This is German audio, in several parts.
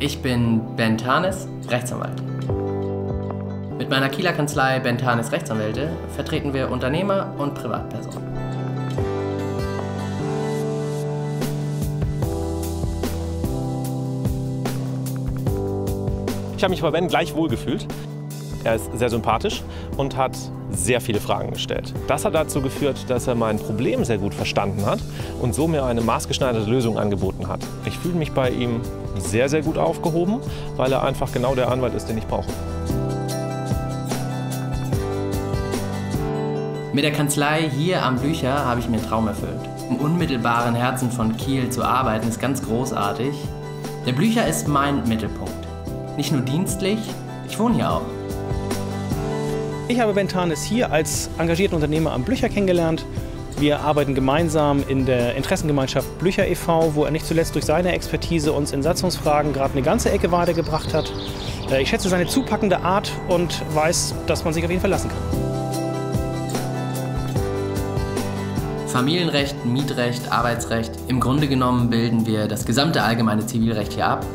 Ich bin Ben Tarnes, Rechtsanwalt. Mit meiner Kieler Kanzlei Ben Tarnes Rechtsanwälte vertreten wir Unternehmer und Privatpersonen. Ich habe mich bei Ben gleich wohlgefühlt. Er ist sehr sympathisch und hat sehr viele Fragen gestellt. Das hat dazu geführt, dass er mein Problem sehr gut verstanden hat und so mir eine maßgeschneiderte Lösung angeboten hat. Ich fühle mich bei ihm sehr, sehr gut aufgehoben, weil er einfach genau der Anwalt ist, den ich brauche. Mit der Kanzlei hier am Blücher habe ich mir einen Traum erfüllt. Im unmittelbaren Herzen von Kiel zu arbeiten ist ganz großartig. Der Blücher ist mein Mittelpunkt. Nicht nur dienstlich, ich wohne hier auch. Ich habe Ben Tarnes hier als engagierten Unternehmer am Blücher kennengelernt. Wir arbeiten gemeinsam in der Interessengemeinschaft Blücher e.V., wo er nicht zuletzt durch seine Expertise uns in Satzungsfragen gerade eine ganze Ecke weitergebracht hat. Äh, ich schätze seine zupackende Art und weiß, dass man sich auf ihn verlassen kann. Familienrecht, Mietrecht, Arbeitsrecht. Im Grunde genommen bilden wir das gesamte allgemeine Zivilrecht hier ab.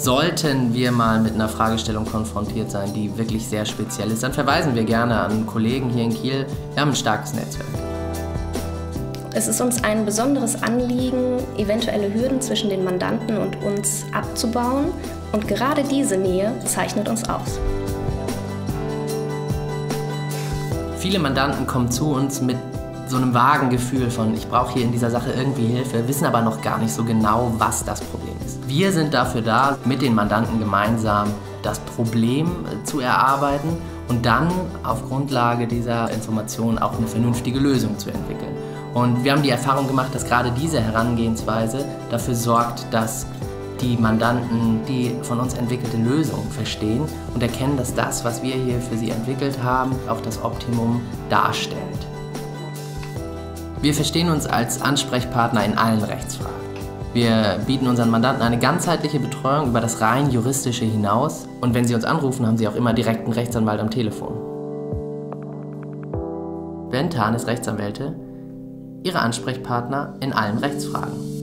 Sollten wir mal mit einer Fragestellung konfrontiert sein, die wirklich sehr speziell ist, dann verweisen wir gerne an Kollegen hier in Kiel. Wir haben ein starkes Netzwerk. Es ist uns ein besonderes Anliegen, eventuelle Hürden zwischen den Mandanten und uns abzubauen. Und gerade diese Nähe zeichnet uns aus. Viele Mandanten kommen zu uns mit so einem vagen Gefühl von, ich brauche hier in dieser Sache irgendwie Hilfe, wissen aber noch gar nicht so genau, was das Problem ist. Wir sind dafür da, mit den Mandanten gemeinsam das Problem äh, zu erarbeiten und dann auf Grundlage dieser Informationen auch eine vernünftige Lösung zu entwickeln. Und wir haben die Erfahrung gemacht, dass gerade diese Herangehensweise dafür sorgt, dass die Mandanten die von uns entwickelte Lösung verstehen und erkennen, dass das, was wir hier für sie entwickelt haben, auch das Optimum darstellt. Wir verstehen uns als Ansprechpartner in allen Rechtsfragen. Wir bieten unseren Mandanten eine ganzheitliche Betreuung über das rein juristische hinaus und wenn sie uns anrufen, haben sie auch immer direkt einen Rechtsanwalt am Telefon. Ben Tarnes Rechtsanwälte, Ihre Ansprechpartner in allen Rechtsfragen.